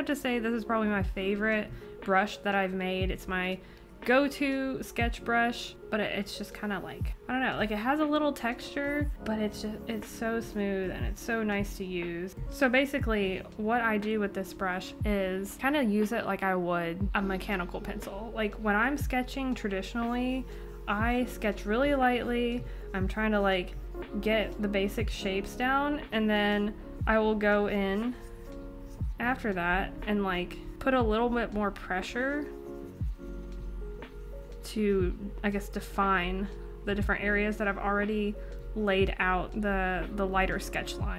have to say this is probably my favorite brush that I've made. It's my go-to sketch brush but it, it's just kind of like i don't know like it has a little texture but it's just it's so smooth and it's so nice to use. So basically what i do with this brush is kind of use it like i would a mechanical pencil. Like when i'm sketching traditionally i sketch really lightly. I'm trying to like get the basic shapes down and then i will go in after that and like put a little bit more pressure to, I guess, define the different areas that I've already laid out the, the lighter sketch line.